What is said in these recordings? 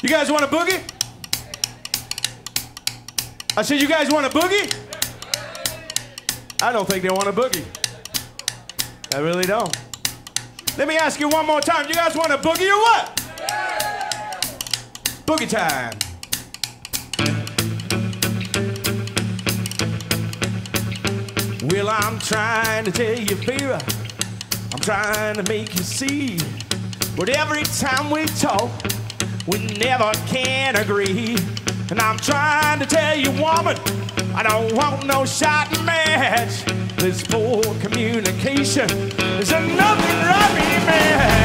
You guys want a boogie? I said, you guys want a boogie? I don't think they want a boogie. I really don't. Let me ask you one more time. You guys want a boogie or what? Boogie time. Well, I'm trying to tell you, baby. I'm trying to make you see. But every time we talk, we never can agree. And I'm trying to tell you, woman, I don't want no shot match. This poor communication is nothing right, man.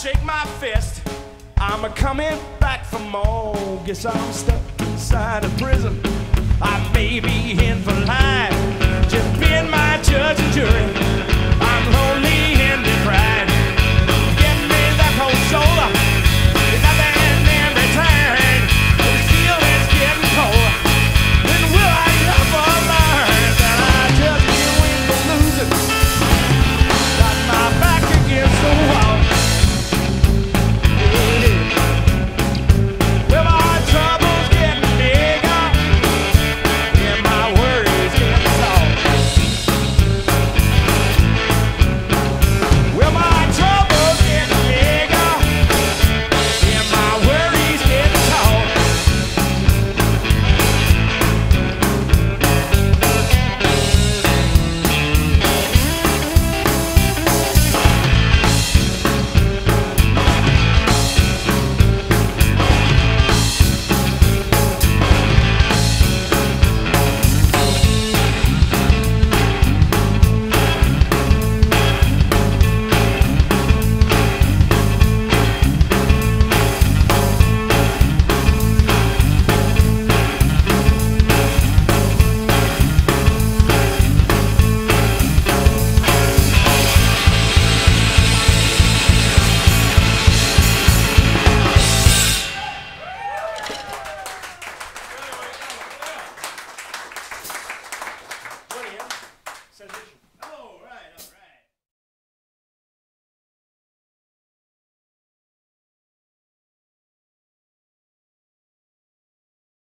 shake my fist. I'm a coming back for more. Guess I'm stuck inside a prison. I may be in for life.